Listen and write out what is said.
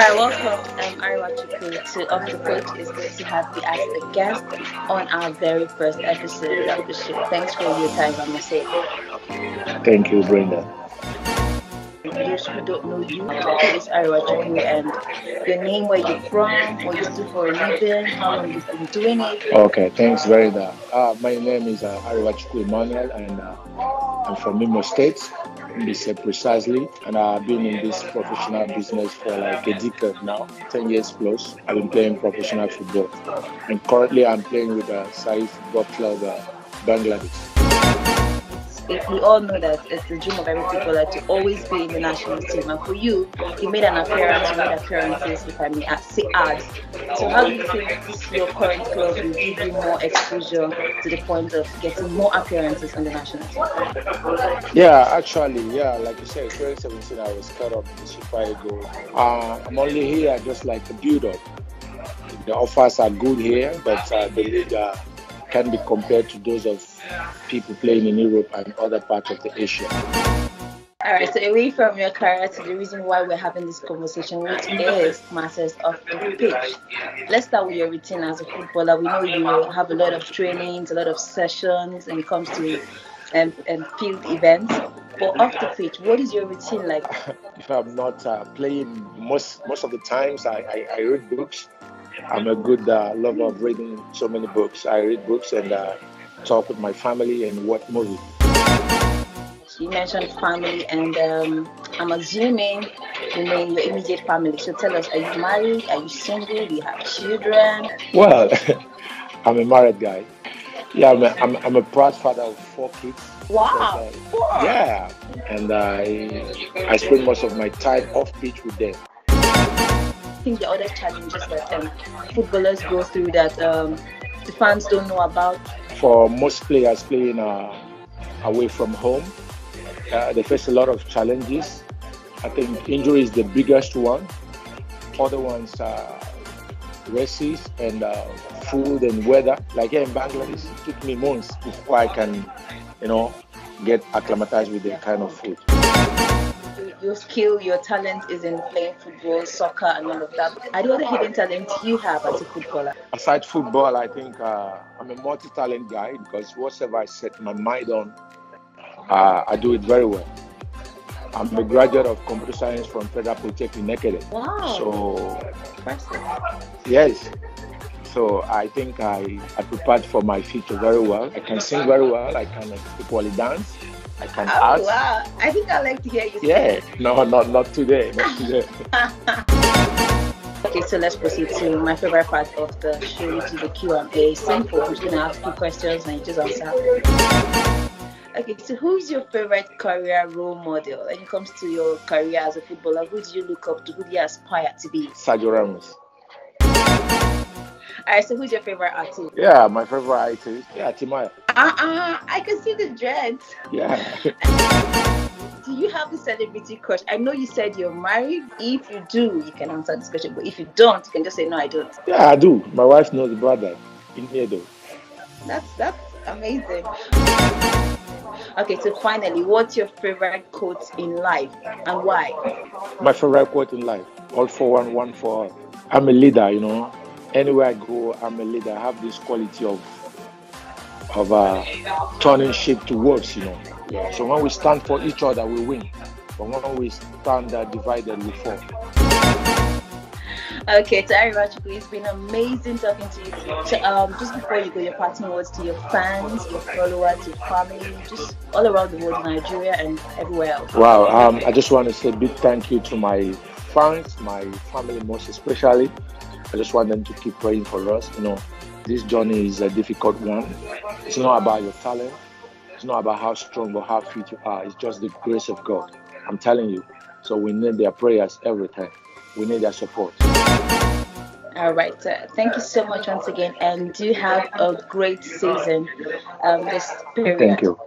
Hi, welcome. I'm Ariwachukwu to Off the Pitch. It's good to have you as a guest on our very first episode of the show. Thanks for your time, I must say. Thank you, Brenda. Those who don't know you, is Ariwachukwu and your name, where you're from, what you do for a living, how long you've been doing it. Okay, thanks, Brenda. Uh, my name is uh, Ariwa Emmanuel, and uh, I'm from Imo State. This uh, precisely, and I've been in this professional business for like a decade now, 10 years plus. I've been playing professional football, and currently I'm playing with the Saif Football Club, uh, Bangladesh. We all know that it's the dream of every footballer to always be in the national team, and for you, you made an appearance, you made appearances, if I may say add. So how do you think your current club will give you more exposure to the point of getting more appearances on the national team? Yeah, actually, yeah, like you said, 2017 I was cut off in Super. Uh, I'm only here just like a build up. The offers are good here, but uh, the league uh, can be compared to those of people playing in Europe and other parts of the Asia. All right, so away from your career to the reason why we're having this conversation, which is matters of the pitch. Let's start with your routine as a footballer. We know you have a lot of trainings, a lot of sessions when it comes to um, um, field events. But off the pitch, what is your routine like? if I'm not uh, playing, most most of the times I, I, I read books. I'm a good uh, lover of reading so many books. I read books and uh, talk with my family and watch movies. You mentioned family, and um, I'm assuming you mean your immediate family. So tell us, are you married? Are you single? Do you have children? Well, I'm a married guy. Yeah, I'm a, I'm, I'm a proud father of four kids. Wow! Uh, Yeah, and I I spend most of my time off pitch with them. Think the other challenges that um, footballers go through that um, the fans don't know about. For most players playing uh, away from home, uh, they face a lot of challenges. I think injury is the biggest one. Other ones are races and uh, food and weather. Like here in Bangladesh, it took me months before I can, you know, get acclimatized with the kind of food. Your skill, your talent is in playing football, soccer, and all of that. Are there other hidden talents you have as a footballer? Aside football, I think uh, I'm a multi-talent guy because whatever I set my mind on, uh, I do it very well. I'm a graduate of computer science from Federal Polytechnic Nekede. Wow! So impressive. yes, so I think I, I prepared for my future very well. I can sing very well. I can equally dance. I can Oh, act. wow! I think I like to hear you. Say. Yeah, no, not not today, not today. Okay, so let's proceed to my favorite part of the show, which is the Q&A. Simple. I'm just gonna ask you questions and you just answer. Okay, so who's your favorite career role model when it comes to your career as a footballer? Who do you look up to? Who do you aspire to be? Sergio Ramos. All right, so who's your favorite artist? Yeah, my favorite artist. Yeah, Timaya. Uh-uh, I can see the dreads. Yeah. Do you have a celebrity crush? I know you said you're married. If you do, you can answer this question. But if you don't, you can just say no, I don't. Yeah, I do. My wife knows about that. In here, though. That's that's amazing. Okay, so finally, what's your favorite quote in life and why? My favorite quote in life: "All for one, one for all." I'm a leader, you know. Anywhere I go, I'm a leader. I have this quality of of uh, turning ship to words, you know. Yeah. So when we stand for each other, we win. But when we stand uh, divided, we fall. Okay, to it's been amazing talking to you. So, um, just before you go, your parting words to your fans, your followers, your family, just all around the world, Nigeria and everywhere else. Wow. Um, I just want to say a big thank you to my fans, my family most especially. I just want them to keep praying for us. You know, this journey is a difficult one. It's not about your talent. It's not about how strong or how fit you are. It's just the grace of God. I'm telling you. So we need their prayers every time. We need their support. All right. Uh, thank you so much once again, and do have a great season um, this period. Thank you.